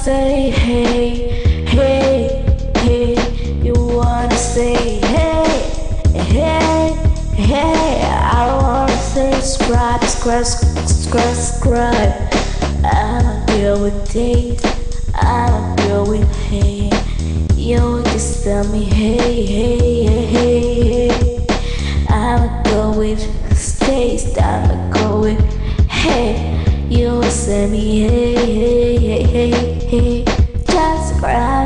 say hey, hey, hey. You wanna say hey, hey, hey. I wanna say subscribe, subscribe, subscribe, subscribe. I don't deal with dates, I don't deal with hey. You just tell me hey, hey, hey, hey, hey. I'ma go with taste, I'ma go with hey. You send me hey, hey, hey. Just grab